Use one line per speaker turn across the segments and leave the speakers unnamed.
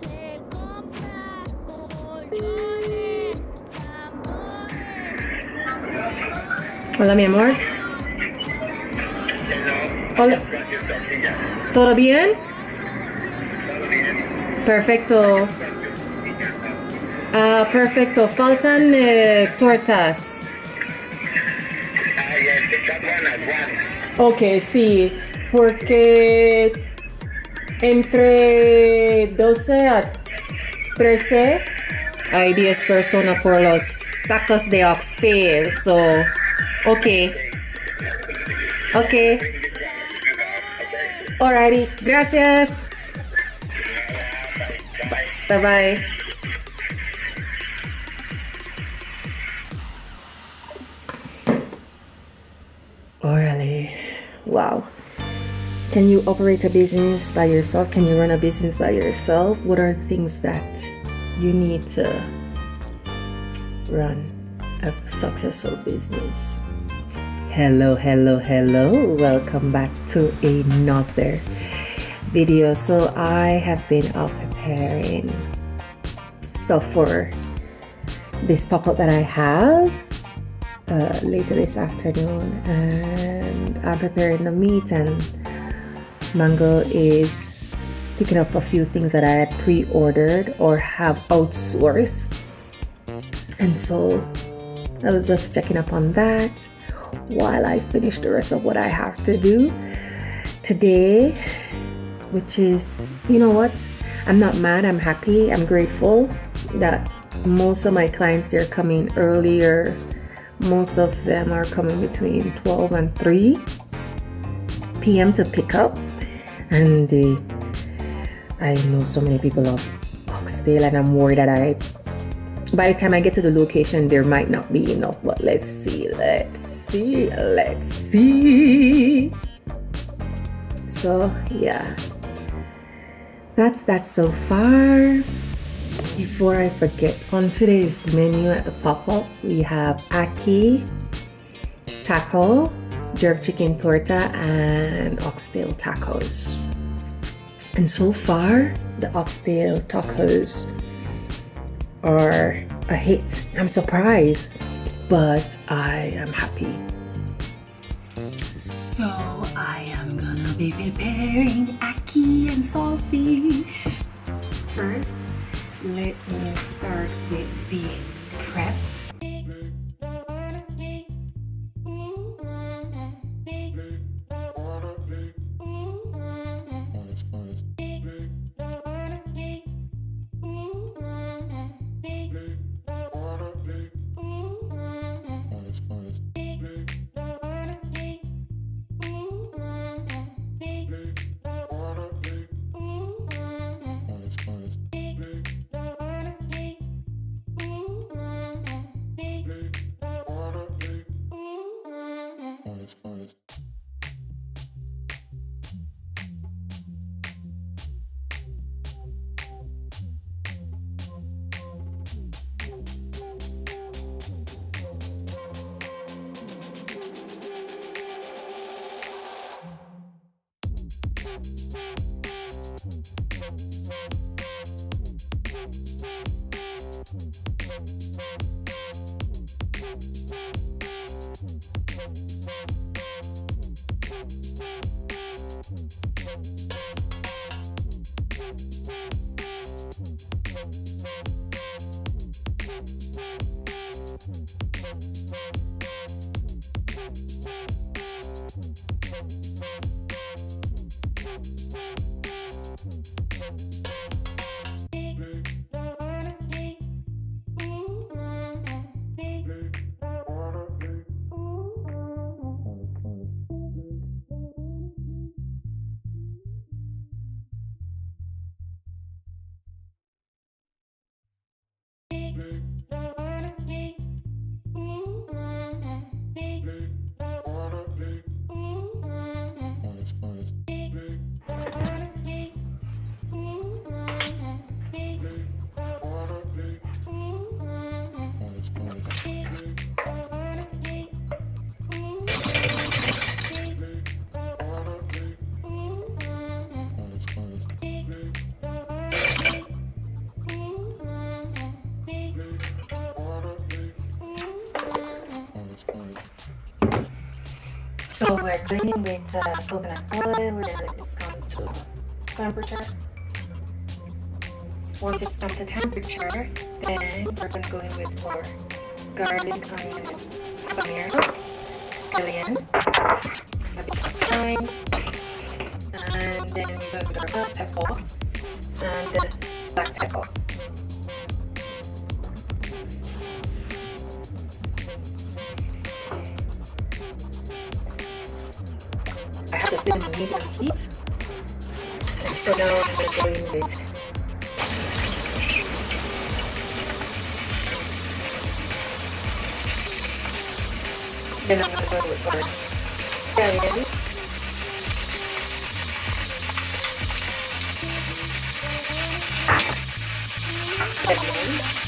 Se compra colchones, tambores.
Hola, mi amor. Hola. ¿Todo bien? Perfecto. Ah, perfecto. Faltan eh, tortas. Ok, sí. Porque entre 12 a 13 hay 10 personas por los tacos de oxtail. So, ok. Ok. Alrighty. Gracias. Bye bye. Orale. Wow. Can you operate a business by yourself? Can you run a business by yourself? What are things that you need to run a successful business? Hello, hello, hello. Welcome back to another video. So, I have been out preparing stuff for this pop up that I have uh, later this afternoon, and I'm preparing the meat. And Mango is picking up a few things that I had pre-ordered or have outsourced, and so I was just checking up on that while I finish the rest of what I have to do today, which is, you know what? I'm not mad, I'm happy, I'm grateful that most of my clients they're coming earlier. Most of them are coming between 12 and 3 p.m. to pick up. And uh, I know so many people of oxtail, and I'm worried that I by the time I get to the location, there might not be enough. But let's see, let's see, let's see. So, yeah, that's that so far. Before I forget, on today's menu at the pop up, we have Ackee, taco, jerk chicken torta, and oxtail tacos. And so far, the oxtail tacos are a hit. I'm surprised, but I am happy. So I am gonna be preparing ackee and saltfish. First, let me start with the prep. Big. So we're cleaning with uh, coconut oil. We're come to temperature. Once it's come to temperature, then we're gonna go in with more garlic and habanero, scallion, a bit of thyme, and then we're going to with our bell pepper and the black pepper. I have to put in medium heat. And so now I'm going to go in with Then I'm going to go with our scallion. Scallion.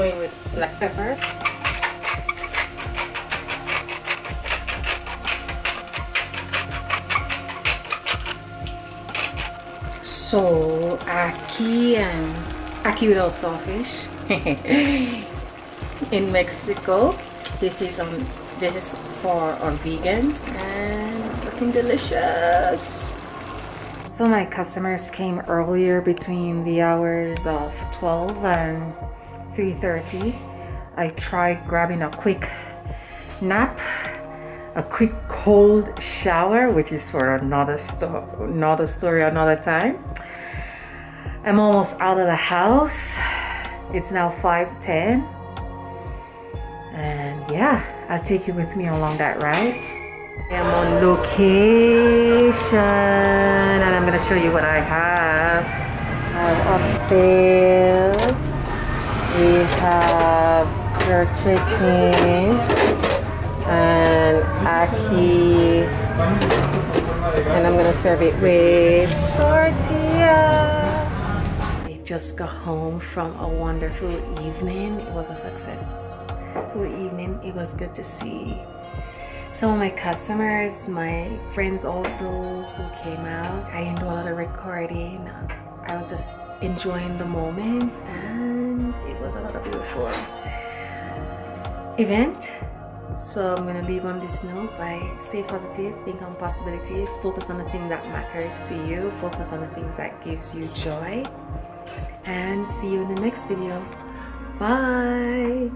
going with black pepper. So ackee and ackee without saltfish in Mexico. This is um this is for our vegans and it's looking delicious. So my customers came earlier between the hours of 12 and 3.30 I tried grabbing a quick nap a quick cold shower which is for another, another story another time. I'm almost out of the house. It's now 5.10 and yeah I'll take you with me along that ride. I'm on location and I'm gonna show you what I have. I have upstairs we have your chicken and ackee. And I'm gonna serve it with tortilla. We just got home from a wonderful evening. It was a successful evening. It was good to see some of my customers my friends also who came out. I enjoyed a lot of recording. I was just enjoying the moment and was another beautiful event. So i'm gonna leave on this note by stay positive think on possibilities focus on the thing that matters to you focus on the things that gives you joy and see you in the next video. Bye